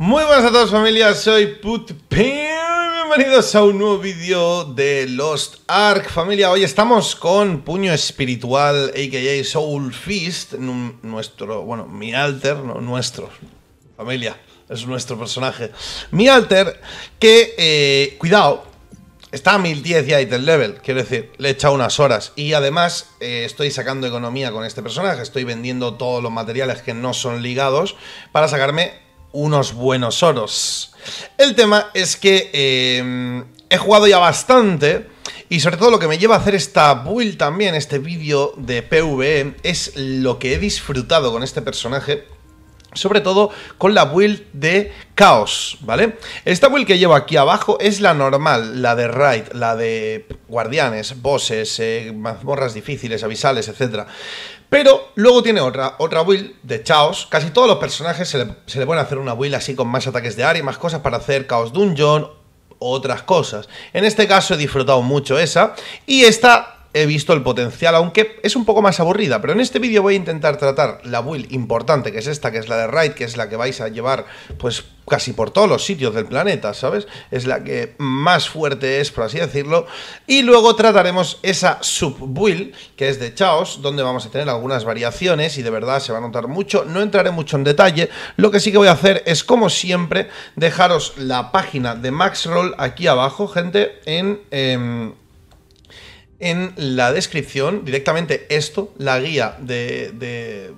Muy buenas a todos familia, soy Putpin, bienvenidos a un nuevo vídeo de Lost Ark Familia, hoy estamos con Puño Espiritual, a.k.a. Soul Fist, nuestro, bueno, mi alter, no nuestro, familia, es nuestro personaje. Mi alter, que, eh, cuidado, Está a 1010 ya item level, quiero decir, le he echado unas horas. Y además eh, estoy sacando economía con este personaje, estoy vendiendo todos los materiales que no son ligados para sacarme unos buenos oros. El tema es que eh, he jugado ya bastante y sobre todo lo que me lleva a hacer esta build también, este vídeo de PvE, es lo que he disfrutado con este personaje sobre todo con la build de Caos, ¿vale? Esta build que llevo aquí abajo es la normal, la de Raid, la de guardianes, bosses, eh, mazmorras difíciles, avisales, etc. Pero luego tiene otra, otra build de Chaos. Casi todos los personajes se le, se le pueden hacer una build así con más ataques de área y más cosas para hacer Chaos Dungeon otras cosas. En este caso he disfrutado mucho esa y esta he visto el potencial, aunque es un poco más aburrida, pero en este vídeo voy a intentar tratar la build importante, que es esta, que es la de Raid, que es la que vais a llevar pues casi por todos los sitios del planeta, ¿sabes? Es la que más fuerte es, por así decirlo, y luego trataremos esa sub-build, que es de Chaos, donde vamos a tener algunas variaciones y de verdad se va a notar mucho, no entraré mucho en detalle, lo que sí que voy a hacer es, como siempre, dejaros la página de Maxroll aquí abajo, gente, en... Em, en la descripción directamente esto, la guía de, de.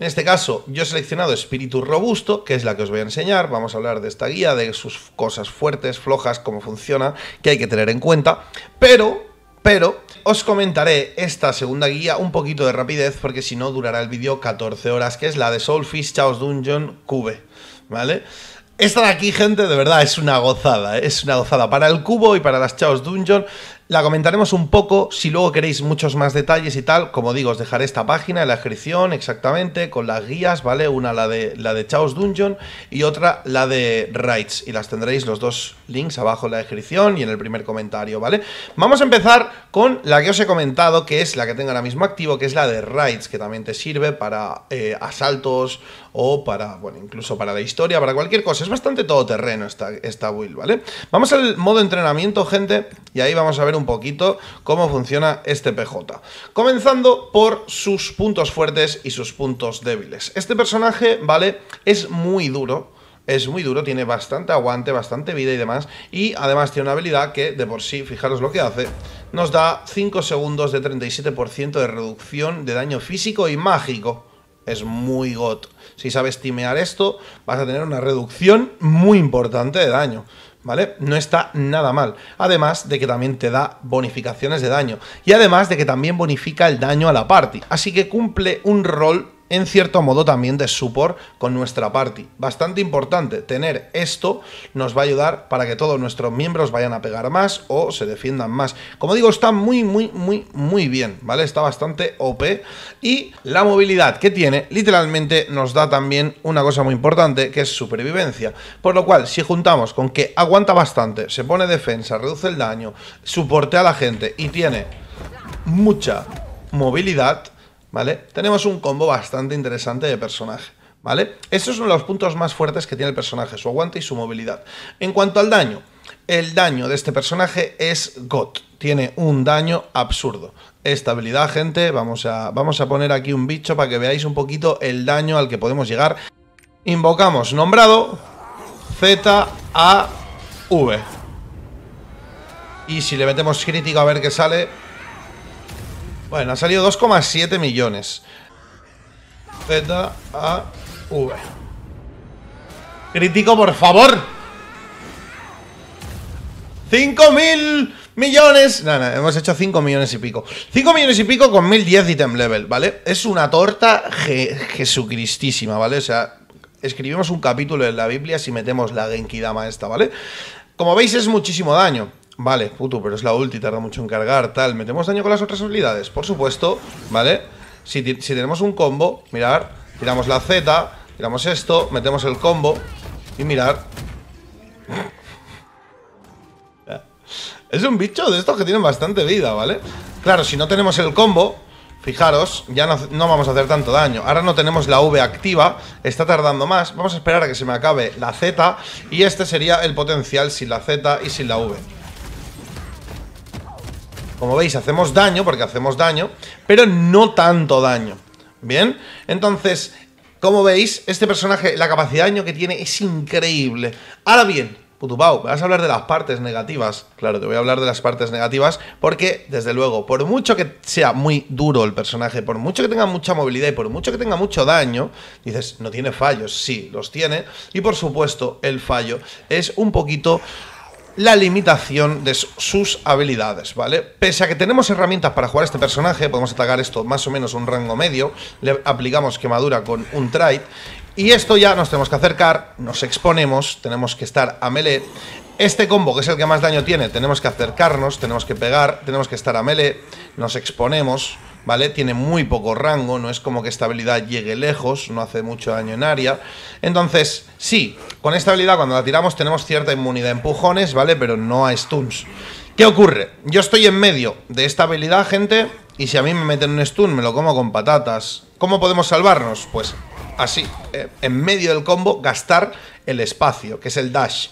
En este caso, yo he seleccionado Espíritu Robusto, que es la que os voy a enseñar. Vamos a hablar de esta guía, de sus cosas fuertes, flojas, cómo funciona, que hay que tener en cuenta. Pero, pero, os comentaré esta segunda guía un poquito de rapidez, porque si no durará el vídeo 14 horas, que es la de Soul Feast Chaos Dungeon Cube, ¿vale? Esta de aquí, gente, de verdad es una gozada, ¿eh? es una gozada para el cubo y para las Chaos Dungeon. La comentaremos un poco, si luego queréis muchos más detalles y tal, como digo, os dejaré esta página en la descripción exactamente, con las guías, ¿vale? Una la de, la de Chaos Dungeon y otra la de Raids, y las tendréis los dos links abajo en la descripción y en el primer comentario, ¿vale? Vamos a empezar con la que os he comentado, que es la que tengo ahora mismo activo, que es la de Raids, que también te sirve para eh, asaltos o para, bueno, incluso para la historia, para cualquier cosa. Es bastante todoterreno esta, esta build, ¿vale? Vamos al modo entrenamiento, gente, y ahí vamos a ver un poquito cómo funciona este PJ. Comenzando por sus puntos fuertes y sus puntos débiles. Este personaje, ¿vale? Es muy duro, es muy duro, tiene bastante aguante, bastante vida y demás. Y además tiene una habilidad que de por sí, fijaros lo que hace, nos da 5 segundos de 37% de reducción de daño físico y mágico. Es muy got. Si sabes timear esto, vas a tener una reducción muy importante de daño. ¿vale? No está nada mal. Además de que también te da bonificaciones de daño. Y además de que también bonifica el daño a la party. Así que cumple un rol en cierto modo también de support con nuestra party. Bastante importante, tener esto nos va a ayudar para que todos nuestros miembros vayan a pegar más o se defiendan más. Como digo, está muy, muy, muy, muy bien, ¿vale? Está bastante OP y la movilidad que tiene literalmente nos da también una cosa muy importante que es supervivencia. Por lo cual, si juntamos con que aguanta bastante, se pone defensa, reduce el daño, soporte a la gente y tiene mucha movilidad, ¿vale? Tenemos un combo bastante interesante de personaje, ¿vale? Estos son los puntos más fuertes que tiene el personaje, su aguante y su movilidad. En cuanto al daño, el daño de este personaje es GOT, tiene un daño absurdo. Estabilidad, gente, vamos a, vamos a poner aquí un bicho para que veáis un poquito el daño al que podemos llegar. Invocamos nombrado Z, A, V. Y si le metemos crítico a ver qué sale, bueno, ha salido 2,7 millones. Z, A, V. Crítico, por favor. 5.000 millones. No, no, hemos hecho 5 millones y pico. 5 millones y pico con 1010 item level, ¿vale? Es una torta jesucristísima, ¿vale? O sea, escribimos un capítulo en la Biblia si metemos la Genkidama esta, ¿vale? Como veis es muchísimo daño. Vale, puto, pero es la ulti, tarda mucho en cargar, tal. ¿Metemos daño con las otras habilidades? Por supuesto, ¿vale? Si, tenemos un combo, mirar, tiramos la Z, tiramos esto, metemos el combo y mirar. es un bicho de estos que tienen bastante vida, ¿vale? Claro, si no tenemos el combo, Fijaros, ya no, no, vamos a hacer tanto daño. Ahora no tenemos la V activa, está tardando más. Vamos a esperar a que se me acabe la Z. Y este sería el potencial sin la Z y sin la V. Como veis, hacemos daño, porque hacemos daño, pero no tanto daño. ¿Bien? Entonces, como veis, este personaje, la capacidad de daño que tiene es increíble. Ahora bien, Putupau, vas a hablar de las partes negativas. Claro, te voy a hablar de las partes negativas porque, desde luego, por mucho que sea muy duro el personaje, por mucho que tenga mucha movilidad y por mucho que tenga mucho daño, dices, no tiene fallos. Sí, los tiene. Y por supuesto, el fallo es un poquito la limitación de sus habilidades, ¿vale? Pese a que tenemos herramientas para jugar este personaje, podemos atacar esto más o menos un rango medio, le aplicamos quemadura con un trade y esto ya nos tenemos que acercar, nos exponemos, tenemos que estar a melee. Este combo, que es el que más daño tiene, tenemos que acercarnos, tenemos que pegar, tenemos que estar a melee, nos exponemos, ¿vale? Tiene muy poco rango, no es como que esta habilidad llegue lejos, no hace mucho daño en área. Entonces, sí, con esta habilidad cuando la tiramos tenemos cierta inmunidad a empujones, ¿vale? Pero no a stuns. ¿Qué ocurre? Yo estoy en medio de esta habilidad, gente, y si a mí me meten un stun, me lo como con patatas. ¿Cómo podemos salvarnos? Pues así, eh, en medio del combo, gastar el espacio, que es el dash.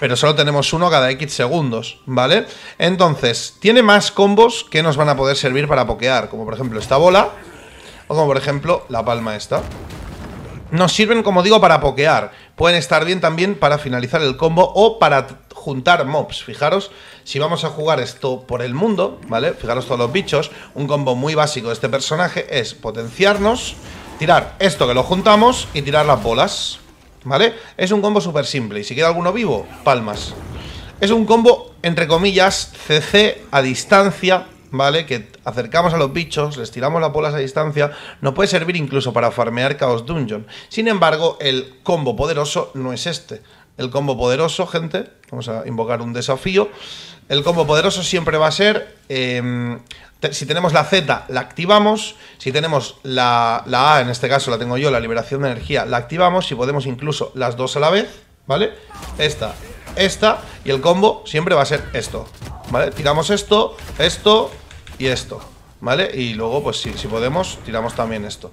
Pero solo tenemos uno cada X segundos, ¿vale? Entonces, tiene más combos que nos van a poder servir para pokear, como por ejemplo esta bola, o como por ejemplo la palma esta. Nos sirven, como digo, para pokear. Pueden estar bien también para finalizar el combo o para juntar mobs. Fijaros, si vamos a jugar esto por el mundo, ¿vale? Fijaros todos los bichos. Un combo muy básico de este personaje es potenciarnos tirar esto que lo juntamos y tirar las bolas. ¿Vale? Es un combo súper simple. Y si queda alguno vivo, palmas. Es un combo, entre comillas, CC a distancia, ¿vale? Que acercamos a los bichos, les tiramos las bolas a distancia. No puede servir incluso para farmear Chaos Dungeon. Sin embargo, el combo poderoso no es este. El combo poderoso, gente, vamos a invocar un desafío. El combo poderoso siempre va a ser em, si tenemos la Z, la activamos. Si tenemos la, A, en este caso la tengo yo, la liberación de energía, la activamos. Si podemos incluso las dos a la vez, ¿vale? Esta, esta. Y el combo siempre va a ser esto, ¿vale? Tiramos esto, esto y esto, ¿vale? Y luego, pues si, si podemos, tiramos también esto.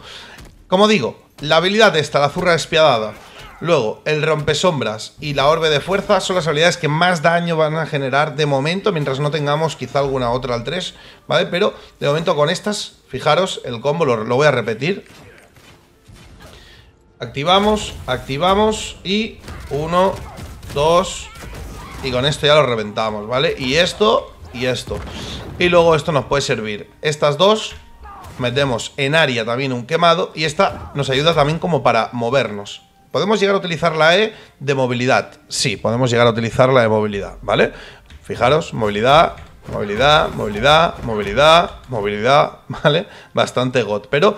Como digo, la habilidad esta, la zurra despiadada Luego, el rompesombras y la orbe de fuerza son las habilidades que más daño van a generar de momento, mientras no tengamos quizá alguna otra al 3, ¿vale? Pero de momento con estas, fijaros, el combo lo, lo voy a repetir. Activamos, activamos y 1, 2 y con esto ya lo reventamos, ¿vale? Y esto y esto. Y luego esto nos puede servir. Estas dos metemos en área también un quemado y esta nos ayuda también como para movernos. ¿Podemos llegar a utilizar la E de movilidad? Sí, podemos llegar a utilizar la de movilidad, ¿vale? Fijaros, movilidad, movilidad, movilidad, movilidad, movilidad, ¿vale? Bastante got, pero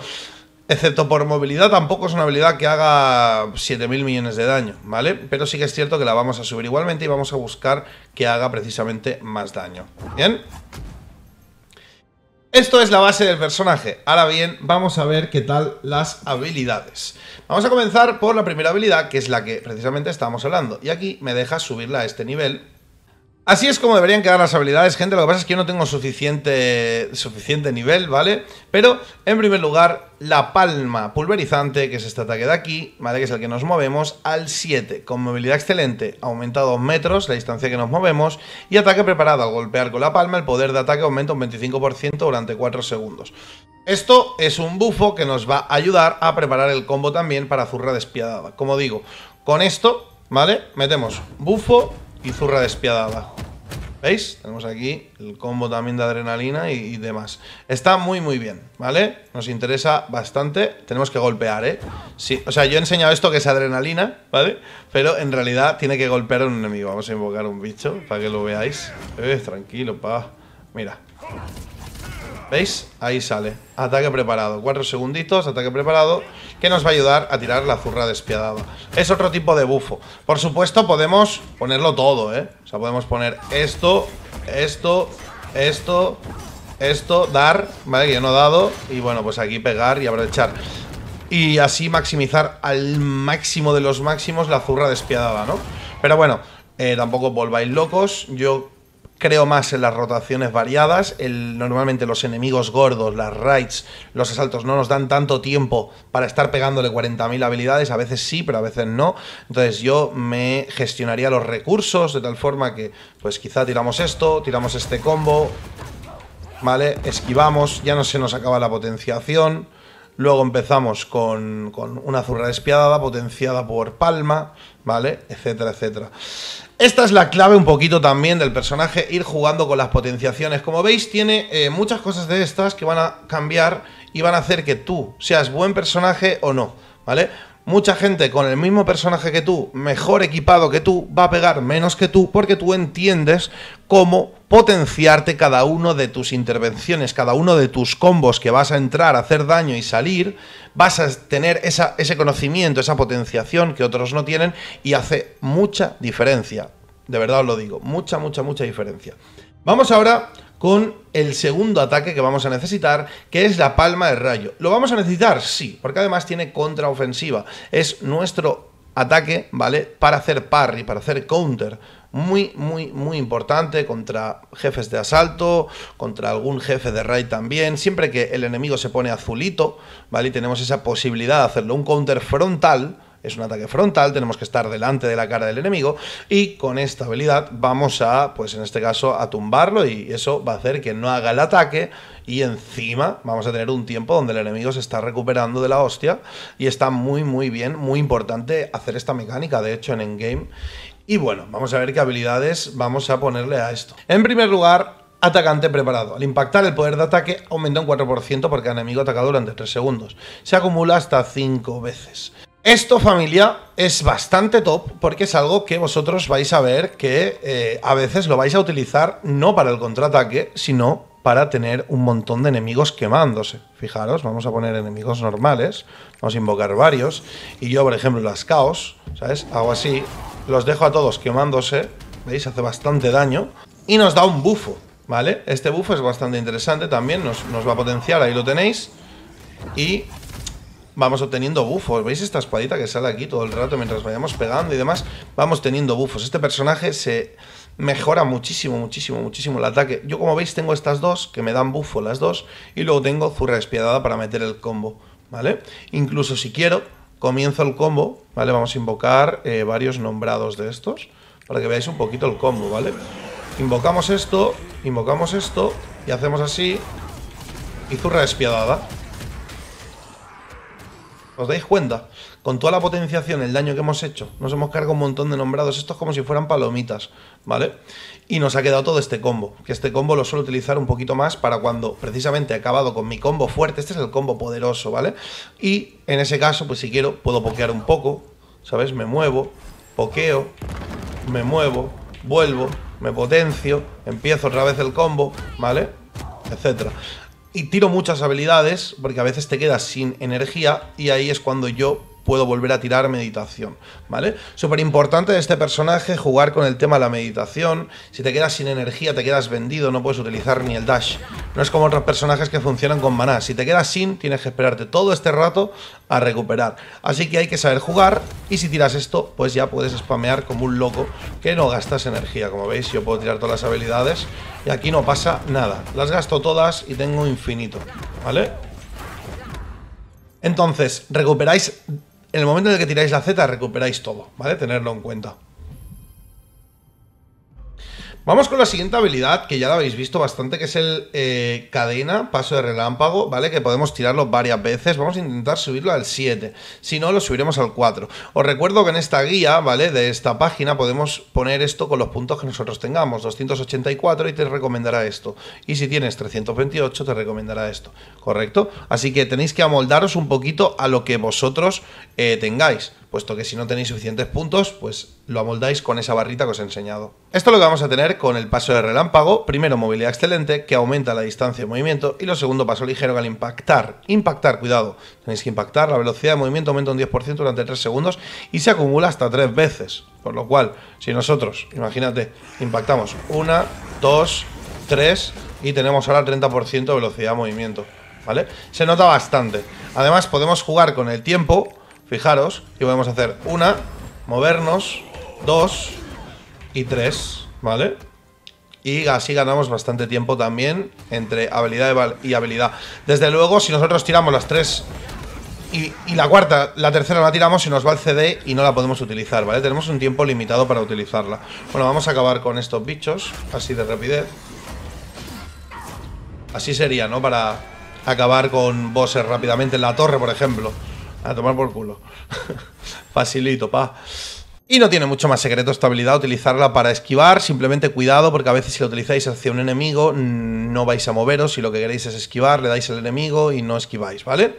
excepto por movilidad tampoco es una habilidad que haga 7.000 millones de daño, ¿vale? Pero sí que es cierto que la vamos a subir igualmente y vamos a buscar que haga precisamente más daño, ¿bien? Esto es la base del personaje. Ahora bien, vamos a ver qué tal las habilidades. Vamos a comenzar por la primera habilidad, que es la que precisamente estábamos hablando. Y aquí me deja subirla a este nivel Así es como deberían quedar las habilidades, gente. Lo que pasa es que yo no tengo suficiente, suficiente nivel, ¿vale? Pero, en primer lugar, la palma pulverizante, que es este ataque de aquí, ¿vale? Que es el que nos movemos, al 7. Con movilidad excelente, aumenta 2 metros la distancia que nos movemos. Y ataque preparado, al golpear con la palma, el poder de ataque aumenta un 25% durante 4 segundos. Esto es un bufo que nos va a ayudar a preparar el combo también para zurra despiadada. Como digo, con esto, ¿vale? Metemos bufo y zurra despiadada. ¿Veis? Tenemos aquí el combo también de adrenalina y, demás. Está muy, muy bien, ¿vale? Nos interesa bastante. Tenemos que golpear, ¿eh? Sí, o sea, yo he enseñado esto que es adrenalina, ¿vale? Pero en realidad tiene que golpear a un enemigo. Vamos a invocar un bicho para que lo veáis. Eh, tranquilo, pa. Mira. ¿Veis? Ahí sale. Ataque preparado. Cuatro segunditos, ataque preparado, que nos va a ayudar a tirar la zurra despiadada. Es otro tipo de bufo. Por supuesto, podemos ponerlo todo, ¿eh? O sea, podemos poner esto, esto, esto, esto, dar, ¿vale? Que yo no he dado. Y bueno, pues aquí pegar y aprovechar. Y así maximizar al máximo de los máximos la zurra despiadada, ¿no? Pero bueno, eh, tampoco volváis locos. Yo creo más en las rotaciones variadas. normalmente los enemigos gordos, las raids, los asaltos no nos dan tanto tiempo para estar pegándole 40.000 habilidades. A veces sí, pero a veces no. Entonces yo me gestionaría los recursos de tal forma que, pues quizá tiramos esto, tiramos este combo, ¿vale? Esquivamos, ya no se nos acaba la potenciación. Luego empezamos con, con una zurra despiadada potenciada por palma, ¿vale? Etcétera, etcétera. Esta es la clave un poquito también del personaje, ir jugando con las potenciaciones. Como veis, tiene eh, muchas cosas de estas que van a cambiar y van a hacer que tú seas buen personaje o no, ¿vale? Mucha gente con el mismo personaje que tú, mejor equipado que tú, va a pegar menos que tú porque tú entiendes cómo potenciarte cada uno de tus intervenciones, cada uno de tus combos que vas a entrar, hacer daño y salir, vas a tener esa, ese conocimiento, esa potenciación que otros no tienen y hace mucha diferencia. De verdad os lo digo, mucha, mucha, mucha diferencia. Vamos ahora con el segundo ataque que vamos a necesitar, que es la palma de rayo. ¿Lo vamos a necesitar? Sí, porque además tiene contraofensiva. Es nuestro ataque, ¿vale? Para hacer parry, para hacer counter. Muy, muy, muy importante contra jefes de asalto, contra algún jefe de raid también. Siempre que el enemigo se pone azulito, ¿vale? Y tenemos esa posibilidad de hacerlo un counter frontal, es un ataque frontal, tenemos que estar delante de la cara del enemigo y con esta habilidad vamos a, pues en este caso, a tumbarlo y eso va a hacer que no haga el ataque y encima vamos a tener un tiempo donde el enemigo se está recuperando de la hostia y está muy muy bien, muy importante hacer esta mecánica, de hecho en Endgame. Y bueno, vamos a ver qué habilidades vamos a ponerle a esto. En primer lugar, Atacante preparado. Al impactar el poder de ataque aumenta un 4% porque el enemigo ataca durante 3 segundos. Se acumula hasta 5 veces. Esto, familia, es bastante top porque es algo que vosotros vais a ver que eh, a veces lo vais a utilizar no para el contraataque, sino para tener un montón de enemigos quemándose. Fijaros, vamos a poner enemigos normales, vamos a invocar varios, y yo, por ejemplo, las caos, ¿sabes? Hago así, los dejo a todos quemándose, ¿veis? Hace bastante daño, y nos da un bufo, ¿vale? Este bufo es bastante interesante también, nos, nos va a potenciar, ahí lo tenéis, y vamos obteniendo bufos. ¿Veis esta espadita que sale aquí todo el rato mientras vayamos pegando y demás? Vamos teniendo bufos. Este personaje se mejora muchísimo, muchísimo, muchísimo el ataque. Yo como veis tengo estas dos que me dan bufo las dos y luego tengo zurra despiadada para meter el combo, ¿vale? Incluso si quiero, comienzo el combo, ¿vale? Vamos a invocar eh, varios nombrados de estos para que veáis un poquito el combo, ¿vale? Invocamos esto, invocamos esto y hacemos así y zurra despiadada. ¿Os dais cuenta? Con toda la potenciación, el daño que hemos hecho, nos hemos cargado un montón de nombrados. Esto es como si fueran palomitas, ¿vale? Y nos ha quedado todo este combo. Que este combo lo suelo utilizar un poquito más para cuando precisamente he acabado con mi combo fuerte. Este es el combo poderoso, ¿vale? Y en ese caso, pues si quiero, puedo pokear un poco, ¿sabes? Me muevo, pokeo, me muevo, vuelvo, me potencio, empiezo otra vez el combo, ¿vale? Etcétera y tiro muchas habilidades porque a veces te quedas sin energía y ahí es cuando yo puedo volver a tirar meditación, ¿vale? Súper importante de este personaje jugar con el tema de la meditación. Si te quedas sin energía, te quedas vendido, no puedes utilizar ni el dash. No es como otros personajes que funcionan con maná. Si te quedas sin, tienes que esperarte todo este rato a recuperar. Así que hay que saber jugar y si tiras esto, pues ya puedes spamear como un loco que no gastas energía. Como veis, yo puedo tirar todas las habilidades y aquí no pasa nada. Las gasto todas y tengo infinito, ¿vale? Entonces, recuperáis en el momento en el que tiráis la Z recuperáis todo, ¿vale? Tenerlo en cuenta. Vamos con la siguiente habilidad, que ya la habéis visto bastante, que es el eh, cadena, paso de relámpago, ¿vale? Que podemos tirarlo varias veces. Vamos a intentar subirlo al 7. Si no, lo subiremos al 4. Os recuerdo que en esta guía, ¿vale? De esta página podemos poner esto con los puntos que nosotros tengamos. 284 y te recomendará esto. Y si tienes 328 te recomendará esto. ¿Correcto? Así que tenéis que amoldaros un poquito a lo que vosotros eh, tengáis puesto que si no tenéis suficientes puntos, pues lo amoldáis con esa barrita que os he enseñado. Esto es lo que vamos a tener con el paso de relámpago. Primero, movilidad excelente, que aumenta la distancia de movimiento. Y lo segundo, paso ligero, que al impactar, impactar, cuidado, tenéis que impactar, la velocidad de movimiento aumenta un 10% durante 3 segundos y se acumula hasta 3 veces. Por lo cual, si nosotros, imagínate, impactamos 1, 2, 3 y tenemos ahora 30% de velocidad de movimiento. ¿Vale? Se nota bastante. Además, podemos jugar con el tiempo Fijaros que podemos hacer una, movernos, dos y tres, ¿vale? Y así ganamos bastante tiempo también entre habilidad y habilidad. Desde luego, si nosotros tiramos las tres y, la cuarta, la tercera la tiramos y nos va el CD y no la podemos utilizar, ¿vale? Tenemos un tiempo limitado para utilizarla. Bueno, vamos a acabar con estos bichos, así de rapidez. Así sería, ¿no? Para acabar con bosses rápidamente en la torre, por ejemplo. A tomar por culo. Facilito, pa. Y no tiene mucho más secreto esta habilidad, utilizarla para esquivar, simplemente cuidado porque a veces si la utilizáis hacia un enemigo no vais a moveros, si lo que queréis es esquivar, le dais al enemigo y no esquiváis, ¿vale?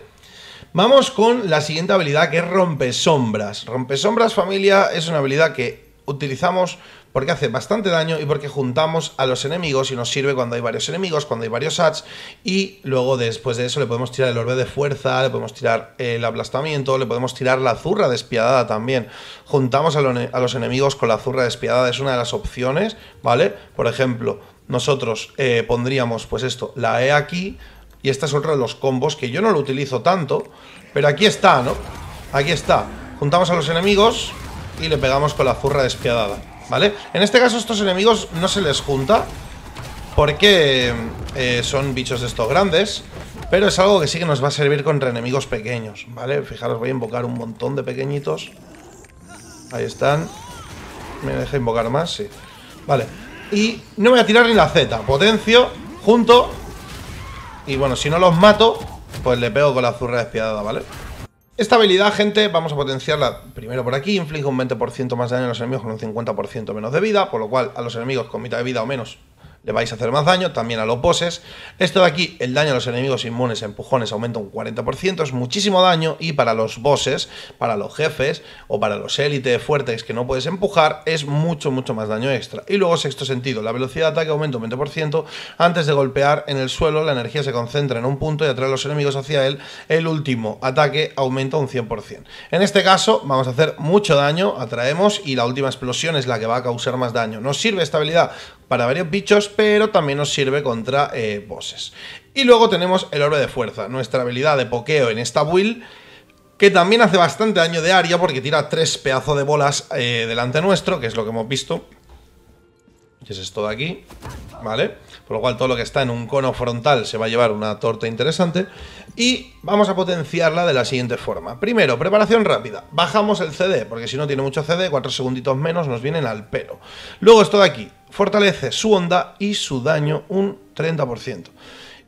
Vamos con la siguiente habilidad que es rompe sombras. Rompe sombras familia es una habilidad que utilizamos porque hace bastante daño y porque juntamos a los enemigos y nos sirve cuando hay varios enemigos, cuando hay varios ads y luego después de eso le podemos tirar el orbe de fuerza, le podemos tirar el aplastamiento, le podemos tirar la zurra despiadada también. Juntamos a, los enemigos con la zurra despiadada, es una de las opciones, ¿vale? Por ejemplo, nosotros eh, pondríamos pues esto, la E aquí y esta es otra de los combos que yo no lo utilizo tanto, pero aquí está, ¿no? Aquí está. Juntamos a los enemigos y le pegamos con la zurra despiadada. ¿Vale? En este caso estos enemigos no se les junta porque eh, son bichos de estos grandes, pero es algo que sí que nos va a servir contra enemigos pequeños, ¿vale? Fijaros, voy a invocar un montón de pequeñitos. Ahí están. ¿Me deja invocar más? Sí. Vale. Y no voy a tirar ni la Z. Potencio, junto. Y bueno, si no los mato, pues le pego con la zurra despiadada, ¿vale? Esta habilidad, gente, vamos a potenciarla primero por aquí, inflige un 20% más de daño a los enemigos con un 50% menos de vida, por lo cual a los enemigos con mitad de vida o menos le vais a hacer más daño, también a los bosses. Esto de aquí, el daño a los enemigos inmunes empujones aumenta un 40%, es muchísimo daño y para los bosses, para los jefes o para los élites fuertes que no puedes empujar, es mucho, mucho más daño extra. Y luego, sexto sentido, la velocidad de ataque aumenta un 20%, antes de golpear en el suelo la energía se concentra en un punto y atrae a los enemigos hacia él, el último ataque aumenta un 100%. En este caso, vamos a hacer mucho daño, atraemos y la última explosión es la que va a causar más daño. Nos sirve esta habilidad para varios bichos, pero también nos sirve contra eh, bosses. Y luego tenemos el orbe de fuerza, nuestra habilidad de pokeo en esta build, que también hace bastante daño de área porque tira tres pedazos de bolas eh, delante nuestro, que es lo que hemos visto. Que es esto de aquí, ¿vale? Por lo cual todo lo que está en un cono frontal se va a llevar una torta interesante. Y vamos a potenciarla de la siguiente forma. Primero, preparación rápida. Bajamos el CD, porque si no tiene mucho CD, cuatro segunditos menos nos vienen al pelo. Luego esto de aquí, fortalece su onda y su daño un 30%.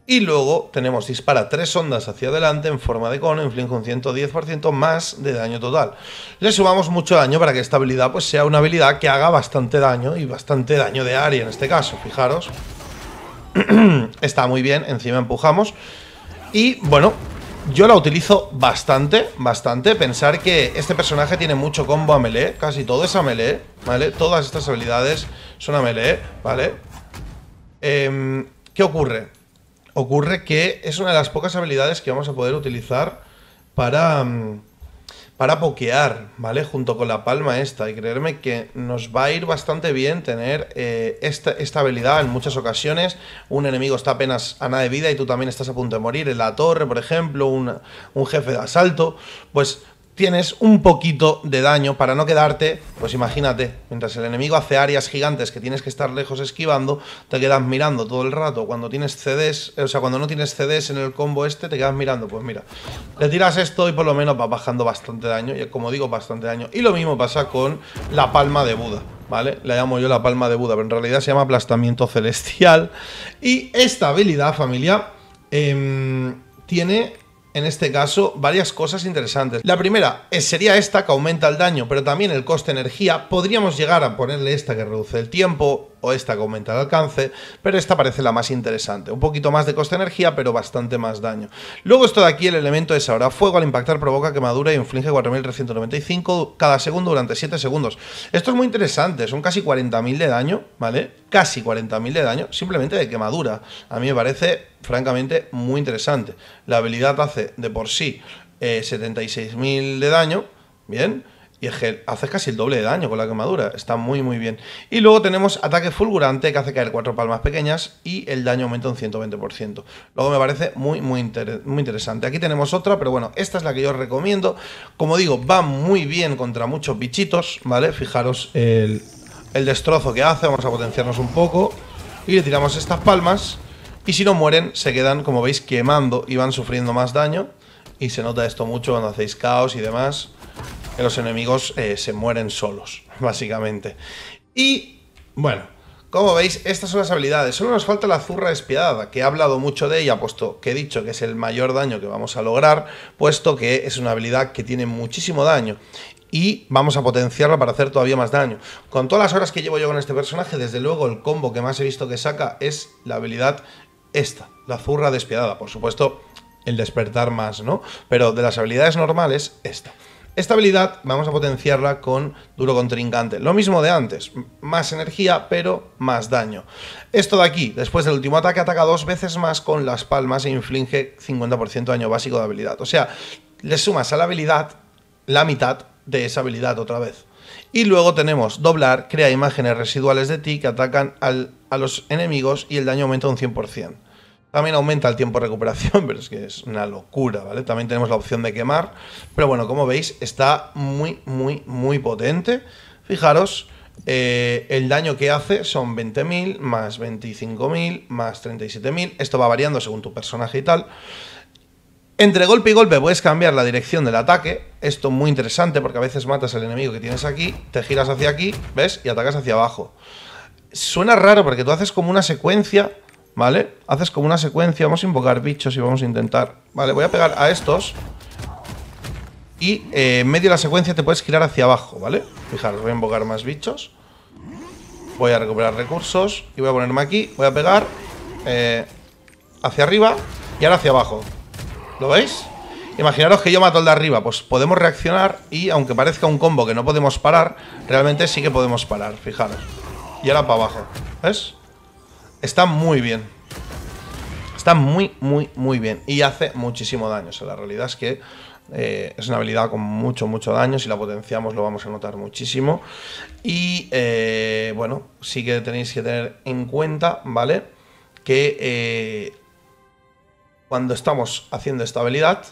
Y luego tenemos dispara tres ondas hacia adelante en forma de cono, inflige un 110% más de daño total. Le sumamos mucho daño para que esta habilidad pues, sea una habilidad que haga bastante daño y bastante daño de área en este caso, fijaros. Está muy bien, encima empujamos. Y bueno, yo la utilizo bastante, bastante. Pensar que este personaje tiene mucho combo a melee, casi todo es a melee, ¿vale? Todas estas habilidades son a melee, ¿vale? Em, ¿Qué ocurre? Ocurre que es una de las pocas habilidades que vamos a poder utilizar para... Mm, para pokear, ¿vale? Junto con la palma esta. Y creerme que nos va a ir bastante bien tener eh, esta, esta, habilidad en muchas ocasiones. Un enemigo está apenas a nada de vida y tú también estás a punto de morir. En la torre, por ejemplo, un jefe de asalto. Pues tienes un poquito de daño para no quedarte, pues imagínate, mientras el enemigo hace áreas gigantes que tienes que estar lejos esquivando, te quedas mirando todo el rato. Cuando tienes CDs, o sea, cuando no tienes CDs en el combo este, te quedas mirando. Pues mira, le tiras esto y por lo menos va bajando bastante daño, y como digo, bastante daño. Y lo mismo pasa con la palma de Buda. ¿Vale? La llamo yo la palma de Buda, pero en realidad se llama aplastamiento celestial. Y esta habilidad, familia, em, tiene en este caso varias cosas interesantes. La primera sería esta que aumenta el daño, pero también el coste energía. Podríamos llegar a ponerle esta que reduce el tiempo o esta que aumenta el alcance, pero esta parece la más interesante. Un poquito más de coste de energía, pero bastante más daño. Luego esto de aquí, el elemento es ahora fuego, al impactar provoca quemadura e inflige 4.395 cada segundo durante 7 segundos. Esto es muy interesante, son casi 40.000 de daño, ¿vale? Casi 40.000 de daño, simplemente de quemadura. A mí me parece, francamente, muy interesante. La habilidad hace de por sí 76.000 eh, de daño, ¿bien? Y es que hace casi el doble de daño con la quemadura. Está muy, muy bien. Y luego tenemos ataque fulgurante que hace caer cuatro palmas pequeñas y el daño aumenta un 120%. Luego me parece muy, muy, muy interesante. Aquí tenemos otra, pero bueno, esta es la que yo os recomiendo. Como digo, va muy bien contra muchos bichitos, ¿vale? Fijaros el, el destrozo que hace. Vamos a potenciarnos un poco. y le tiramos estas palmas. Y si no mueren, se quedan, como veis, quemando y van sufriendo más daño. Y se nota esto mucho cuando hacéis caos y demás. Los enemigos eh, se mueren solos, básicamente. Y, bueno, como veis, estas son las habilidades. Solo nos falta la zurra despiadada, que he hablado mucho de ella, puesto que he dicho que es el mayor daño que vamos a lograr, puesto que es una habilidad que tiene muchísimo daño y vamos a potenciarla para hacer todavía más daño. Con todas las horas que llevo yo con este personaje, desde luego el combo que más he visto que saca es la habilidad esta, la zurra despiadada. Por supuesto, el despertar más, ¿no? Pero de las habilidades normales, esta. Esta habilidad vamos a potenciarla con duro contrincante. Lo mismo de antes, más energía, pero más daño. Esto de aquí, después del último ataque, ataca dos veces más con las palmas e inflige 50% de daño básico de habilidad. O sea, le sumas a la habilidad la mitad de esa habilidad otra vez. Y luego tenemos doblar, crea imágenes residuales de ti que atacan a los enemigos y el daño aumenta un 100%. También aumenta el tiempo de recuperación, pero es que es una locura, ¿vale? También tenemos la opción de quemar. Pero bueno, como veis, está muy, muy, muy potente. Fijaros, eh, el daño que hace son 20.000 más 25.000 más 37.000. Esto va variando según tu personaje y tal. Entre golpe y golpe puedes cambiar la dirección del ataque. Esto es muy interesante porque a veces matas al enemigo que tienes aquí, te giras hacia aquí, ¿ves? Y atacas hacia abajo. Suena raro porque tú haces como una secuencia, ¿vale? Haces como una secuencia. Vamos a invocar bichos y vamos a intentar... Vale, voy a pegar a estos. Y eh, en medio de la secuencia te puedes girar hacia abajo, ¿vale? Fijaros, voy a invocar más bichos. Voy a recuperar recursos. Y voy a ponerme aquí. Voy a pegar eh, hacia arriba y ahora hacia abajo. ¿Lo veis? Imaginaros que yo mato al de arriba, pues podemos reaccionar y aunque parezca un combo que no podemos parar, realmente sí que podemos parar, fijaros. Y ahora para abajo, ¿ves? Está muy bien. Está muy, muy, muy bien. Y hace muchísimo daño. O sea, la realidad es que eh, es una habilidad con mucho, mucho daño. Si la potenciamos lo vamos a notar muchísimo. Y eh, bueno, sí que tenéis que tener en cuenta, ¿vale? Que eh, cuando estamos haciendo esta habilidad,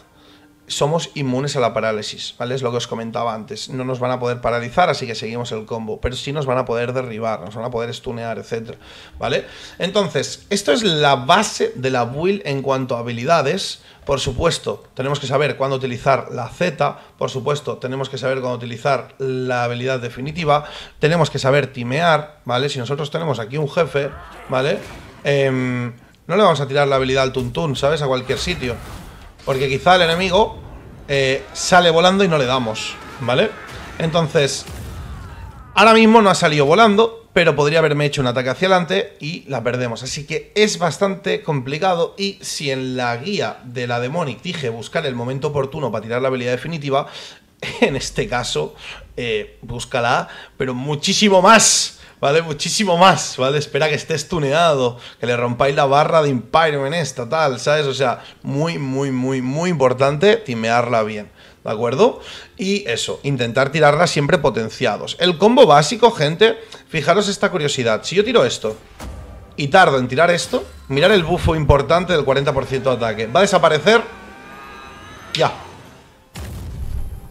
somos inmunes a la parálisis, ¿vale? Es lo que os comentaba antes. No nos van a poder paralizar, así que seguimos el combo, pero sí nos van a poder derribar, nos van a poder stunear, etc. ¿Vale? Entonces, esto es la base de la build en cuanto a habilidades. Por supuesto, tenemos que saber cuándo utilizar la Z, por supuesto, tenemos que saber cuándo utilizar la habilidad definitiva, tenemos que saber timear, ¿vale? Si nosotros tenemos aquí un jefe, ¿vale? Eh, no le vamos a tirar la habilidad al tuntún, ¿sabes? A cualquier sitio. Porque quizá el enemigo eh, sale volando y no le damos, ¿vale? Entonces, ahora mismo no ha salido volando, pero podría haberme hecho un ataque hacia adelante y la perdemos. Así que es bastante complicado y si en la guía de la Demonic dije buscar el momento oportuno para tirar la habilidad definitiva, en este caso, eh, búscala, pero muchísimo más ¿vale? Muchísimo más, ¿vale? Espera que estés tuneado, que le rompáis la barra de Imperium en esta, tal, ¿sabes? O sea, muy, muy, muy, muy importante timearla bien, ¿de acuerdo? Y eso, intentar tirarla siempre potenciados. El combo básico, gente, fijaros esta curiosidad. Si yo tiro esto y tardo en tirar esto, mirar el bufo importante del 40% de ataque. Va a desaparecer ya.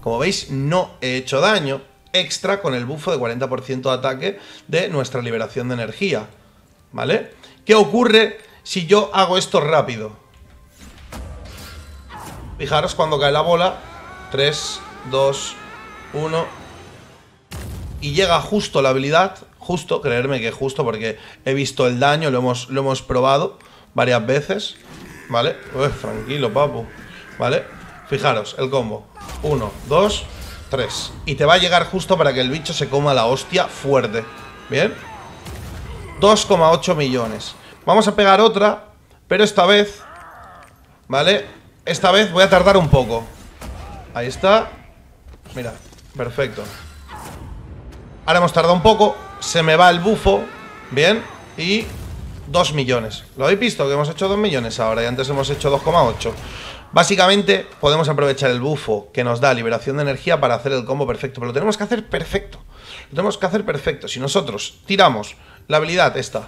Como veis, no he hecho daño extra con el bufo de 40% de ataque de nuestra liberación de energía. ¿Vale? ¿Qué ocurre si yo hago esto rápido? Fijaros cuando cae la bola. 3, 2, 1. Y llega justo la habilidad. Justo, creerme que justo porque he visto el daño, lo hemos, lo hemos probado varias veces. ¿Vale? tranquilo, papu. ¿Vale? Fijaros, el combo. 1, 2, 3. Y te va a llegar justo para que el bicho se coma la hostia fuerte. ¿Bien? 2,8 millones. Vamos a pegar otra, pero esta vez... ¿Vale? Esta vez voy a tardar un poco. Ahí está. Mira, perfecto. Ahora hemos tardado un poco. Se me va el bufo. Bien. Y 2 millones. ¿Lo habéis visto? Que hemos hecho 2 millones ahora y antes hemos hecho 2,8. Básicamente podemos aprovechar el bufo que nos da liberación de energía para hacer el combo perfecto, pero lo tenemos que hacer perfecto. Lo tenemos que hacer perfecto. Si nosotros tiramos la habilidad esta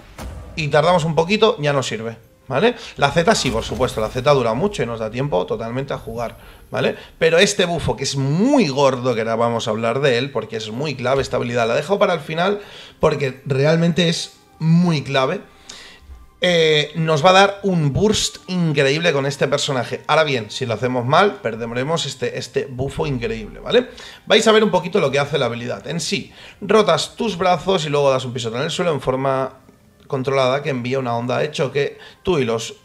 y tardamos un poquito, ya no sirve. ¿Vale? La Z sí, por supuesto, la Z dura mucho y nos da tiempo totalmente a jugar, ¿vale? Pero este bufo, que es muy gordo, que ahora vamos a hablar de él, porque es muy clave esta habilidad, la dejo para el final porque realmente es muy clave. Eh, nos va a dar un burst increíble con este personaje. Ahora bien, si lo hacemos mal, perderemos este, este bufo increíble, ¿vale? Vais a ver un poquito lo que hace la habilidad. En sí, rotas tus brazos y luego das un pisote en el suelo en forma controlada que envía una onda de choque. Tú y los,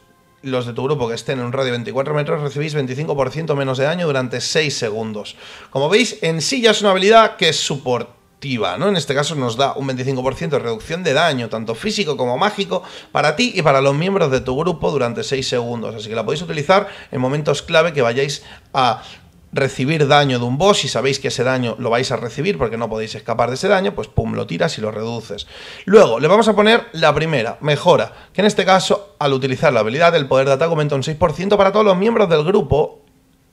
los de tu grupo que estén en un radio de 24 metros recibís 25% menos de daño durante 6 segundos. Como veis, en sí ya es una habilidad que es support En este caso nos da un 25% de reducción de daño, tanto físico como mágico, para ti y para los miembros de tu grupo durante 6 segundos. Así que la podéis utilizar en momentos clave que vayáis a recibir daño de un boss y sabéis que ese daño lo vais a recibir porque no podéis escapar de ese daño, pues pum, lo tiras y lo reduces. Luego, le vamos a poner la primera, mejora, que en este caso, al utilizar la habilidad, el poder de ataque aumenta un 6% para todos los miembros del grupo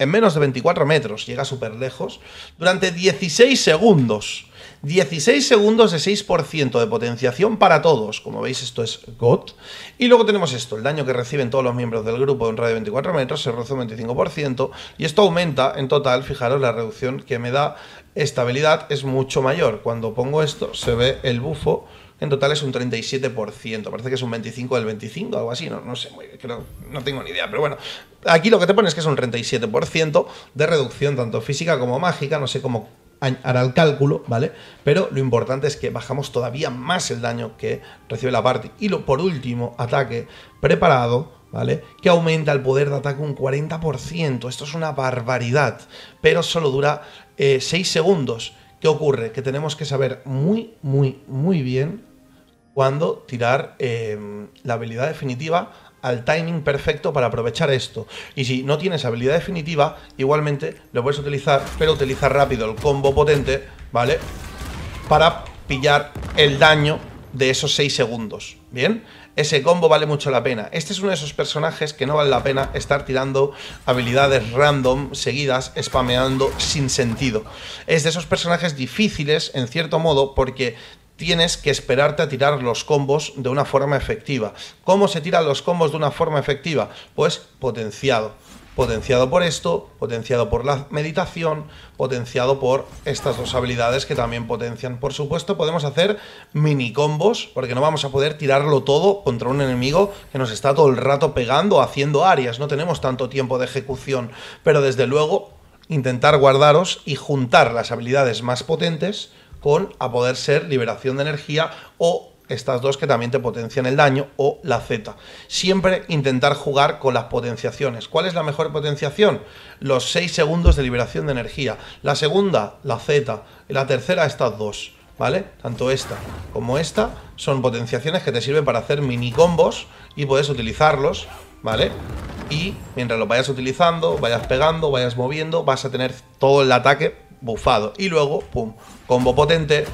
en menos de 24 metros, llega súper lejos, durante 16 segundos. 16 segundos de 6% de potenciación para todos. Como veis, esto es GOT. Y luego tenemos esto, el daño que reciben todos los miembros del grupo en radio de 24 metros se reduce un 25%. Y esto aumenta en total, fijaros, la reducción que me da estabilidad es mucho mayor. Cuando pongo esto, se ve el bufo en total es un 37%. Parece que es un 25 del 25, algo así, no, no sé, no tengo ni idea. Pero bueno, aquí lo que te pone es que es un 37% de reducción, tanto física como mágica. No sé cómo hará el cálculo, ¿vale? Pero lo importante es que bajamos todavía más el daño que recibe la parte. Y lo, por último, ataque preparado, ¿vale? Que aumenta el poder de ataque un 40%. Esto es una barbaridad, pero solo dura 6 eh, segundos. ¿Qué ocurre? Que tenemos que saber muy, muy, muy bien cuándo tirar eh, la habilidad definitiva al timing perfecto para aprovechar esto. Y si no tienes habilidad definitiva, igualmente lo puedes utilizar, pero utiliza rápido el combo potente, ¿vale? Para pillar el daño de esos 6 segundos, ¿bien? Ese combo vale mucho la pena. Este es uno de esos personajes que no vale la pena estar tirando habilidades random seguidas, spameando sin sentido. Es de esos personajes difíciles, en cierto modo, porque tienes que esperarte a tirar los combos de una forma efectiva. ¿Cómo se tiran los combos de una forma efectiva? Pues potenciado. Potenciado por esto, potenciado por la meditación, potenciado por estas dos habilidades que también potencian. Por supuesto, podemos hacer mini combos, porque no vamos a poder tirarlo todo contra un enemigo que nos está todo el rato pegando, haciendo áreas. No tenemos tanto tiempo de ejecución. Pero desde luego, intentar guardaros y juntar las habilidades más potentes con a poder ser liberación de energía o estas dos que también te potencian el daño o la Z. Siempre intentar jugar con las potenciaciones. ¿Cuál es la mejor potenciación? Los 6 segundos de liberación de energía. La segunda, la Z. La tercera, estas dos. ¿Vale? Tanto esta como esta son potenciaciones que te sirven para hacer mini combos y puedes utilizarlos, ¿vale? Y mientras lo vayas utilizando, vayas pegando, vayas moviendo, vas a tener todo el ataque bufado. Y luego, pum, combo potente.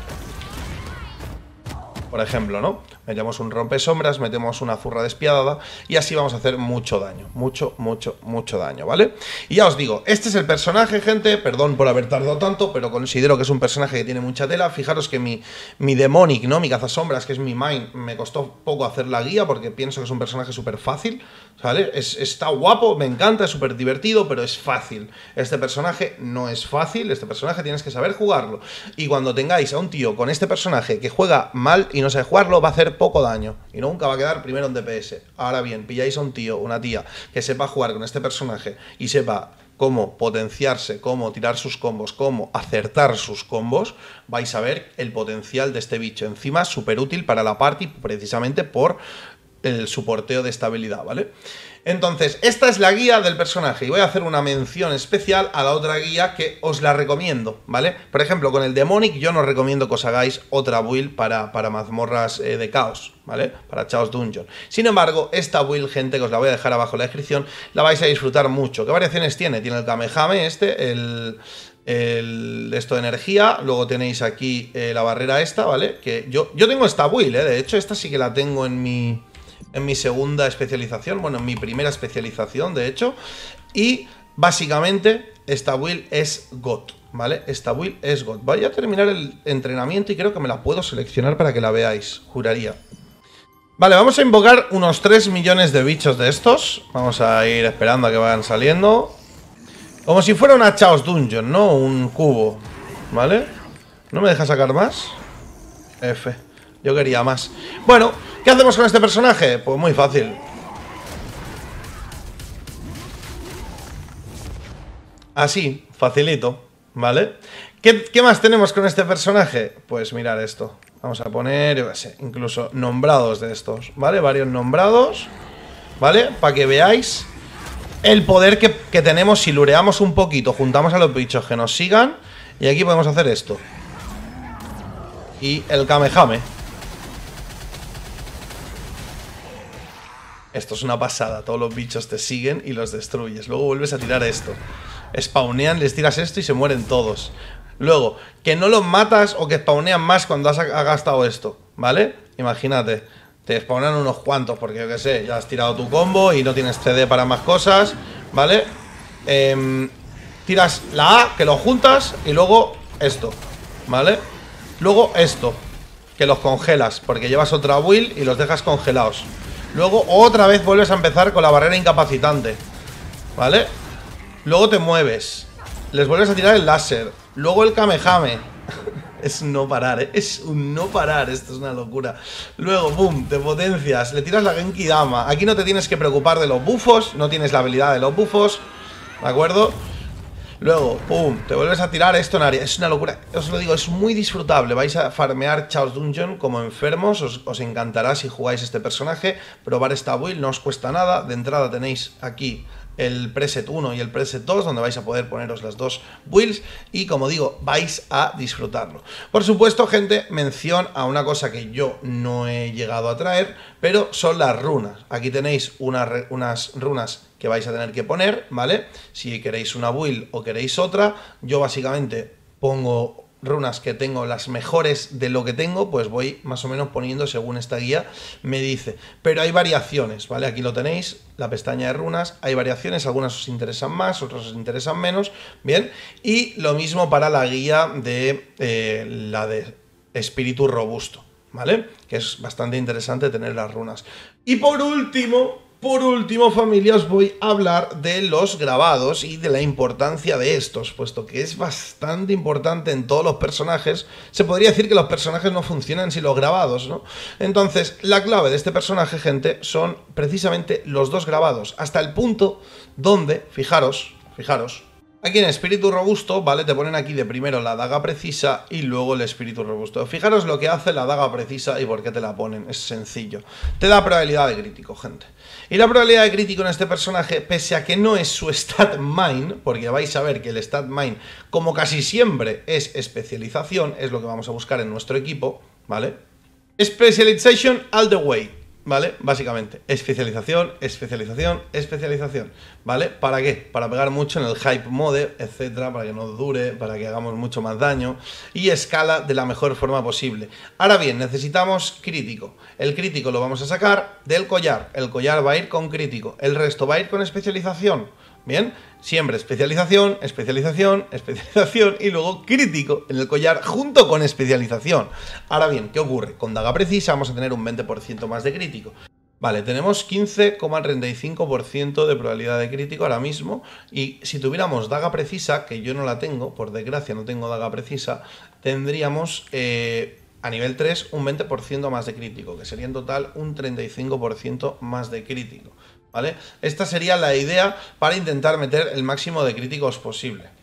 Por ejemplo, ¿no? Metemos un rompe sombras, metemos una zurra despiadada y así vamos a hacer mucho daño, mucho, mucho, mucho daño, ¿vale? Y ya os digo, este es el personaje, gente, perdón por haber tardado tanto, pero considero que es un personaje que tiene mucha tela. Fijaros que mi, mi Demonic, ¿no? Mi cazasombras, que es mi main, me costó poco hacer la guía porque pienso que es un personaje súper fácil, ¿vale? Es, está guapo, me encanta, es súper divertido, pero es fácil. Este personaje no es fácil, este personaje tienes que saber jugarlo. Y cuando tengáis a un tío con este personaje que juega mal y no sabe jugarlo, va a hacer poco daño y nunca va a quedar primero en DPS. Ahora bien, pilláis a un tío, una tía que sepa jugar con este personaje y sepa cómo potenciarse, cómo tirar sus combos, cómo acertar sus combos, vais a ver el potencial de este bicho. Encima, súper útil para la party precisamente por el soporteo de estabilidad, ¿vale? Entonces, esta es la guía del personaje y voy a hacer una mención especial a la otra guía que os la recomiendo, ¿vale? Por ejemplo, con el Demonic yo no recomiendo que os hagáis otra build para, para mazmorras eh, de caos, ¿vale? Para Chaos Dungeon. Sin embargo, esta build, gente, que os la voy a dejar abajo en la descripción, la vais a disfrutar mucho. ¿Qué variaciones tiene? Tiene el Kamehame este, el, el esto de energía, luego tenéis aquí eh, la barrera esta, ¿vale? Que yo, yo tengo esta build, ¿eh? De hecho, esta sí que la tengo en mi en mi segunda especialización, bueno, en mi primera especialización, de hecho. Y básicamente esta build es GOT, ¿vale? Esta build es GOT. Voy a terminar el entrenamiento y creo que me la puedo seleccionar para que la veáis, juraría. Vale, vamos a invocar unos 3 millones de bichos de estos. Vamos a ir esperando a que vayan saliendo. Como si fuera una Chaos Dungeon, ¿no? Un cubo, ¿vale? ¿No me deja sacar más? F. Yo quería más. Bueno, ¿qué hacemos con este personaje? Pues muy fácil. Así, facilito, ¿vale? ¿Qué, más tenemos con este personaje? Pues mirar esto. Vamos a poner, yo qué sé, incluso nombrados de estos, ¿vale? Varios nombrados, ¿vale? Para que veáis el poder que, que tenemos si lureamos un poquito, juntamos a los bichos que nos sigan. Y aquí podemos hacer esto. Y el Kamehame. Esto es una pasada. Todos los bichos te siguen y los destruyes. Luego vuelves a tirar esto. Spawnean, les tiras esto y se mueren todos. Luego, que no los matas o que spawnean más cuando has, gastado esto, ¿vale? Imagínate, te spawnean unos cuantos porque yo qué sé, ya has tirado tu combo y no tienes CD para más cosas, ¿vale? Em, tiras la A, que lo juntas y luego esto, ¿vale? Luego esto, que los congelas porque llevas otra build y los dejas congelados. Luego otra vez vuelves a empezar con la barrera incapacitante, ¿vale? Luego te mueves, les vuelves a tirar el láser, luego el Kamehame. es no parar, ¿eh? Es un no parar, esto es una locura. Luego, boom, te potencias, le tiras la Genki Dama. Aquí no te tienes que preocupar de los bufos, no tienes la habilidad de los bufos, ¿de acuerdo? Luego, pum, te vuelves a tirar esto en área. Es una locura. Os lo digo, es muy disfrutable. Vais a farmear Chaos Dungeon como enfermos. Os, encantará si jugáis este personaje. Probar esta build no os cuesta nada. De entrada tenéis aquí el preset 1 y el preset 2, donde vais a poder poneros las dos builds y como digo, vais a disfrutarlo. Por supuesto, gente, mención a una cosa que yo no he llegado a traer, pero son las runas. Aquí tenéis unas runas que vais a tener que poner, ¿vale? Si queréis una build o queréis otra, yo básicamente pongo runas que tengo, las mejores de lo que tengo, pues voy más o menos poniendo según esta guía me dice. Pero hay variaciones, ¿vale? Aquí lo tenéis, la pestaña de runas, hay variaciones, algunas os interesan más, otras os interesan menos, ¿bien? Y lo mismo para la guía de eh, la de espíritu robusto, ¿vale? Que es bastante interesante tener las runas. Y por último, por último, familia, os voy a hablar de los grabados y de la importancia de estos, puesto que es bastante importante en todos los personajes. Se podría decir que los personajes no funcionan sin los grabados, ¿no? Entonces, la clave de este personaje, gente, son precisamente los dos grabados, hasta el punto donde, fijaros, fijaros, Aquí en espíritu robusto, ¿vale? Te ponen aquí de primero la daga precisa y luego el espíritu robusto. Fijaros lo que hace la daga precisa y por qué te la ponen. Es sencillo. Te da probabilidad de crítico, gente. Y la probabilidad de crítico en este personaje, pese a que no es su stat mine, porque vais a ver que el stat mine, como casi siempre, es especialización, es lo que vamos a buscar en nuestro equipo, ¿vale? Specialization all the way. ¿Vale? Básicamente, especialización, especialización, especialización, ¿vale? ¿Para qué? Para pegar mucho en el hype mode, etcétera, para que no dure, para que hagamos mucho más daño y escala de la mejor forma posible. Ahora bien, necesitamos crítico. El crítico lo vamos a sacar del collar. El collar va a ir con crítico. El resto va a ir con especialización. Bien, siempre especialización, especialización, especialización y luego crítico en el collar junto con especialización. Ahora bien, ¿qué ocurre? Con daga precisa vamos a tener un 20% más de crítico. Vale, tenemos 15,35% de probabilidad de crítico ahora mismo y si tuviéramos daga precisa, que yo no la tengo, por desgracia no tengo daga precisa, tendríamos eh, a nivel 3 un 20% más de crítico, que sería en total un 35% más de crítico. Esta sería la idea para intentar meter el máximo de críticos posible.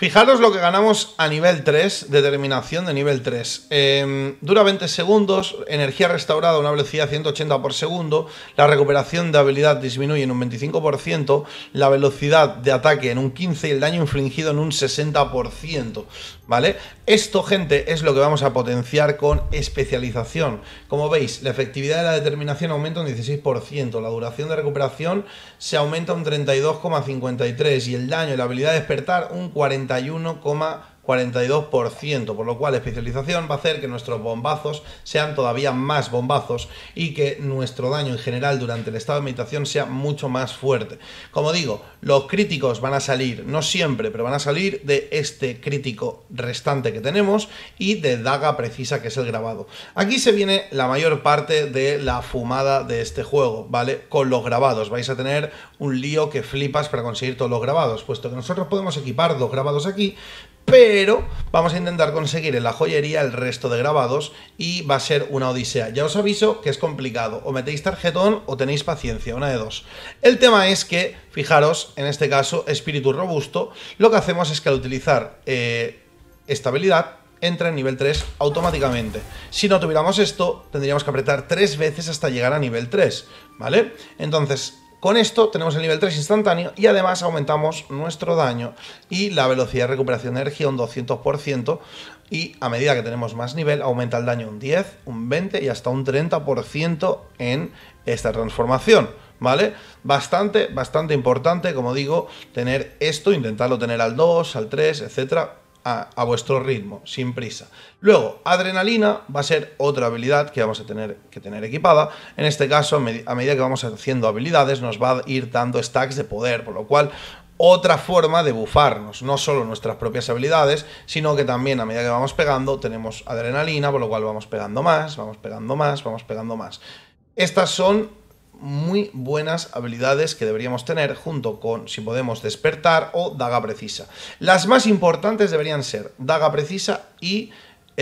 Fijaros lo que ganamos a nivel 3, determinación de nivel 3. Em, dura 20 segundos, energía restaurada a una velocidad de 180 por segundo, la recuperación de habilidad disminuye en un 25%, la velocidad de ataque en un 15% y el daño infligido en un 60%. ¿Vale? Esto, gente, es lo que vamos a potenciar con especialización. Como veis, la efectividad de la determinación aumenta un 16%, la duración de recuperación se aumenta un 32,53% y el daño y la habilidad de despertar un 41,53%. 42%, por lo cual especialización va a hacer que nuestros bombazos sean todavía más bombazos y que nuestro daño en general durante el estado de meditación sea mucho más fuerte. Como digo, los críticos van a salir, no siempre, pero van a salir de este crítico restante que tenemos y de daga precisa que es el grabado. Aquí se viene la mayor parte de la fumada de este juego, ¿vale? Con los grabados vais a tener un lío que flipas para conseguir todos los grabados, puesto que nosotros podemos equipar dos grabados aquí, pero vamos a intentar conseguir en la joyería el resto de grabados y va a ser una odisea. Ya os aviso que es complicado, o metéis tarjetón o tenéis paciencia, una de dos. El tema es que, fijaros, en este caso, espíritu robusto, lo que hacemos es que al utilizar eh, estabilidad, entra en nivel 3 automáticamente. Si no tuviéramos esto, tendríamos que apretar tres veces hasta llegar a nivel 3, ¿vale? Entonces, con esto tenemos el nivel 3 instantáneo y además aumentamos nuestro daño y la velocidad de recuperación de energía un 200% y a medida que tenemos más nivel aumenta el daño un 10, un 20 y hasta un 30% en esta transformación. ¿Vale? Bastante, bastante importante, como digo, tener esto, intentarlo tener al 2, al 3, etcétera, a, vuestro ritmo, sin prisa. Luego, adrenalina va a ser otra habilidad que vamos a tener que tener equipada. En este caso, a medida que vamos haciendo habilidades, nos va a ir dando stacks de poder, por lo cual otra forma de bufarnos, no solo nuestras propias habilidades, sino que también a medida que vamos pegando tenemos adrenalina, por lo cual vamos pegando más, vamos pegando más, vamos pegando más. Estas son muy buenas habilidades que deberíamos tener junto con, si podemos, despertar o daga precisa. Las más importantes deberían ser daga precisa y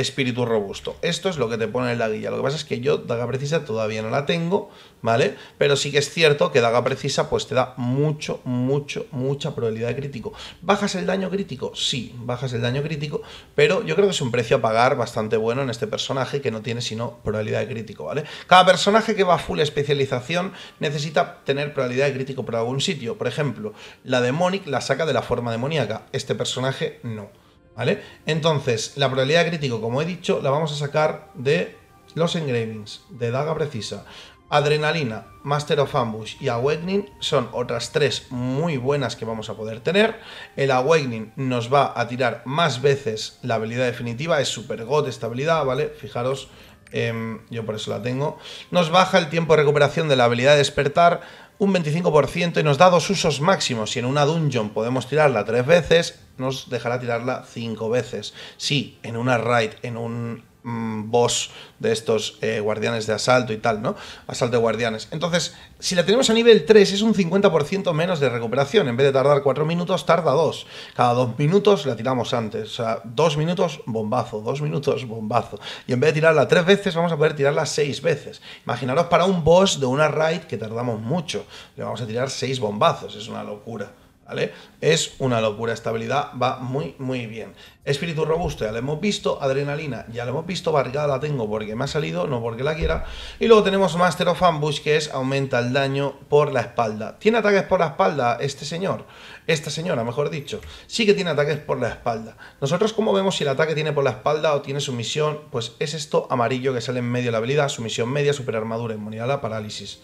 espíritu robusto. Esto es lo que te pone en la guía. Lo que pasa es que yo daga precisa todavía no la tengo, ¿vale? Pero sí que es cierto que daga precisa pues te da mucho, mucho, mucha probabilidad de crítico. ¿Bajas el daño crítico? Sí, bajas el daño crítico, pero yo creo que es un precio a pagar bastante bueno en este personaje que no tiene sino probabilidad de crítico, ¿vale? Cada personaje que va full especialización necesita tener probabilidad de crítico por algún sitio. Por ejemplo, la Demonic la saca de la forma demoníaca. Este personaje no. ¿Vale? Entonces, la probabilidad de crítico, como he dicho, la vamos a sacar de los engravings, de daga precisa. Adrenalina, Master of Ambush y Awakening son otras tres muy buenas que vamos a poder tener. El Awakening nos va a tirar más veces la habilidad definitiva, es super god esta habilidad, ¿vale? Fijaros, em, yo por eso la tengo. Nos baja el tiempo de recuperación de la habilidad de despertar un 25% y nos da dos usos máximos. Si en una dungeon podemos tirarla tres veces, nos dejará tirarla cinco veces. Si en una raid, en un mm, boss de estos eh, guardianes de asalto y tal, ¿no? Asalto de guardianes. Entonces, si la tenemos a nivel 3, es un 50% menos de recuperación. En vez de tardar 4 minutos, tarda 2. Cada 2 minutos la tiramos antes. O sea, 2 minutos, bombazo. 2 minutos, bombazo. Y en vez de tirarla 3 veces, vamos a poder tirarla 6 veces. Imaginaros para un boss de una raid que tardamos mucho. Le vamos a tirar 6 bombazos. Es una locura. ¿Vale? Es una locura, esta habilidad va muy, muy bien. Espíritu robusto, ya lo hemos visto, adrenalina, ya lo hemos visto, barricada la tengo porque me ha salido, no porque la quiera. Y luego tenemos Master of Ambush, que es aumenta el daño por la espalda. ¿Tiene ataques por la espalda este señor? Esta señora, mejor dicho. Sí que tiene ataques por la espalda. Nosotros, ¿cómo vemos si el ataque tiene por la espalda o tiene sumisión? Pues es esto amarillo que sale en medio de la habilidad, sumisión media, superarmadura, inmunidad a la parálisis.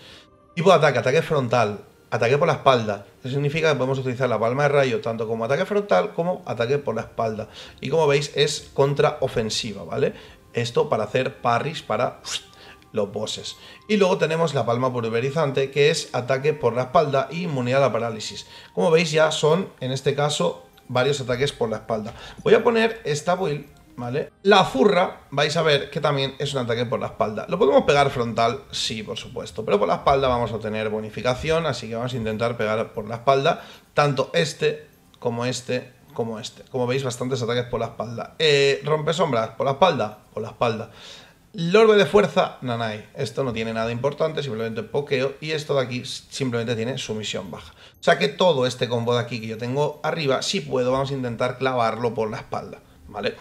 Tipo de ataque, ataque frontal, ataque por la espalda. Eso significa que podemos utilizar la palma de rayo tanto como ataque frontal como ataque por la espalda. Y como veis es contraofensiva, ¿vale? Esto para hacer parries para los bosses. Y luego tenemos la palma pulverizante que es ataque por la espalda y inmunidad a la parálisis. Como veis ya son, en este caso, varios ataques por la espalda. Voy a poner esta build ¿vale? La zurra, vais a ver que también es un ataque por la espalda. ¿Lo podemos pegar frontal? Sí, por supuesto. Pero por la espalda vamos a tener bonificación, así que vamos a intentar pegar por la espalda tanto este como este como este. Como veis, bastantes ataques por la espalda. Eh, rompe sombras, por la espalda, por la espalda. Lorbe de fuerza, nanai. Esto no tiene nada importante, simplemente pokeo. Y esto de aquí simplemente tiene sumisión baja. O sea que todo este combo de aquí que yo tengo arriba, si puedo, vamos a intentar clavarlo por la espalda. ¿Vale?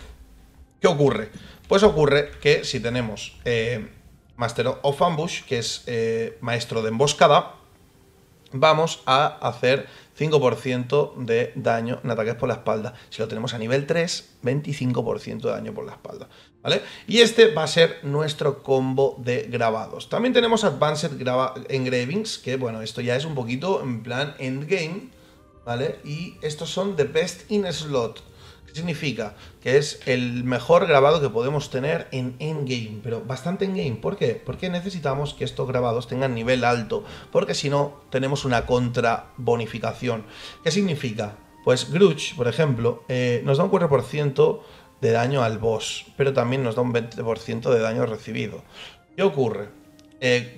¿Qué ocurre? Pues ocurre que si tenemos eh, Master of Ambush, que es eh, maestro de emboscada, vamos a hacer 5% de daño en ataques por la espalda. Si lo tenemos a nivel 3, 25% de daño por la espalda. ¿Vale? Y este va a ser nuestro combo de grabados. También tenemos Advanced Engravings, que bueno, esto ya es un poquito en plan endgame, ¿vale? Y estos son The Best in Slot significa? Que es el mejor grabado que podemos tener en endgame, pero bastante endgame. ¿Por qué? Porque necesitamos que estos grabados tengan nivel alto, porque si no, tenemos una contra bonificación. ¿Qué significa? Pues Grudge, por ejemplo, eh, nos da un 4% de daño al boss, pero también nos da un 20% de daño recibido. ¿Qué ocurre? Eh,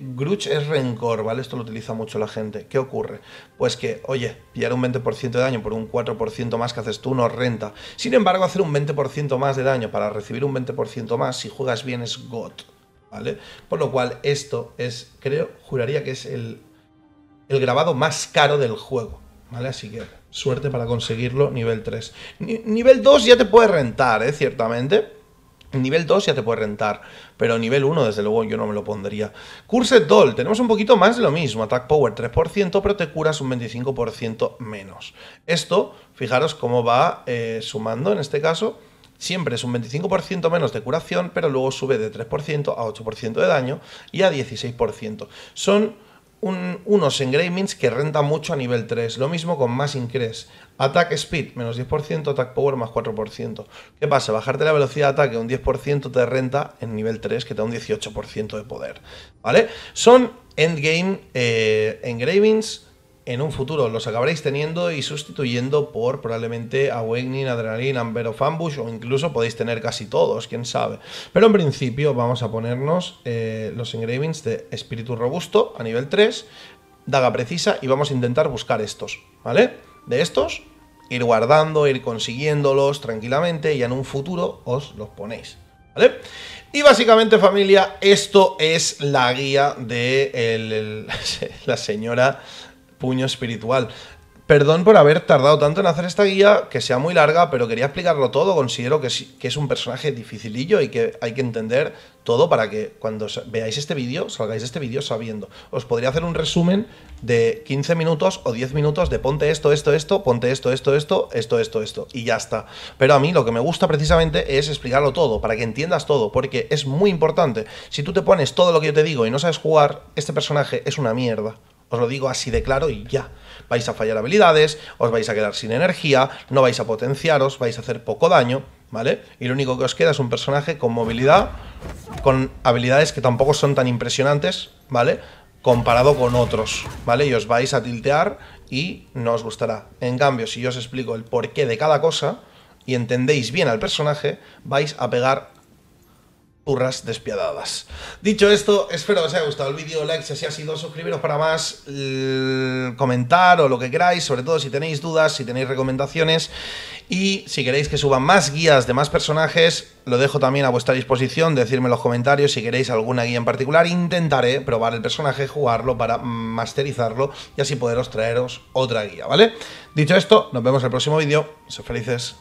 es rencor, ¿vale? Esto lo utiliza mucho la gente. ¿Qué ocurre? Pues que, oye, pillar un 20% de daño por un 4% más que haces tú no renta. Sin embargo, hacer un 20% más de daño para recibir un 20% más, si juegas bien, es GOT, ¿vale? Por lo cual, esto es, creo, juraría que es el, el grabado más caro del juego, ¿vale? Así que suerte para conseguirlo, nivel 3. nivel 2 ya te puede rentar, ¿eh? Ciertamente. Nivel 2 ya te puede rentar, pero nivel 1 desde luego yo no me lo pondría. Cursed Doll, tenemos un poquito más de lo mismo, Attack Power 3%, pero te curas un 25% menos. Esto, fijaros cómo va eh, sumando en este caso, siempre es un 25% menos de curación, pero luego sube de 3% a 8% de daño y a 16%. Son unos engravings que rentan mucho a nivel 3. Lo mismo con más increase. Attack speed, menos 10%, attack power más 4%. ¿Qué pasa? Bajarte la velocidad de ataque un 10% te renta en nivel 3, que te da un 18% de poder. ¿Vale? Son endgame eh, engravings en un futuro los acabaréis teniendo y sustituyendo por probablemente Awakening, Adrenaline, Amber of Ambush o incluso podéis tener casi todos, quién sabe. Pero en principio vamos a ponernos eh, los engravings de Espíritu Robusto a nivel 3, Daga Precisa y vamos a intentar buscar estos, ¿vale? De estos, ir guardando, ir consiguiéndolos tranquilamente y en un futuro os los ponéis, ¿vale? Y básicamente familia, esto es la guía de la señora puño espiritual. Perdón por haber tardado tanto en hacer esta guía, que sea muy larga, pero quería explicarlo todo. Considero que, es un personaje dificilillo y que hay que entender todo para que cuando veáis este vídeo, salgáis de este vídeo sabiendo. Os podría hacer un resumen de 15 minutos o 10 minutos de ponte esto, esto, esto, ponte esto, esto, esto, esto, esto, esto, y ya está. Pero a mí lo que me gusta precisamente es explicarlo todo, para que entiendas todo, porque es muy importante. Si tú te pones todo lo que yo te digo y no sabes jugar, este personaje es una mierda. Os lo digo así de claro y ya. Vais a fallar habilidades, os vais a quedar sin energía, no vais a potenciaros, vais a hacer poco daño, ¿vale? Y lo único que os queda es un personaje con movilidad, con habilidades que tampoco son tan impresionantes, ¿vale? Comparado con otros, ¿vale? Y os vais a tiltear y no os gustará. En cambio, si yo os explico el porqué de cada cosa y entendéis bien al personaje, vais a pegar Purras despiadadas. Dicho esto, espero que os haya gustado el vídeo, like si así ha sido, suscribiros para más, comentar o lo que queráis, sobre todo si tenéis dudas, si tenéis recomendaciones y si queréis que suban más guías de más personajes, lo dejo también a vuestra disposición, decirme en los comentarios si queréis alguna guía en particular, intentaré probar el personaje, jugarlo para masterizarlo y así poderos traeros otra guía, ¿vale? Dicho esto, nos vemos en el próximo vídeo, sed felices.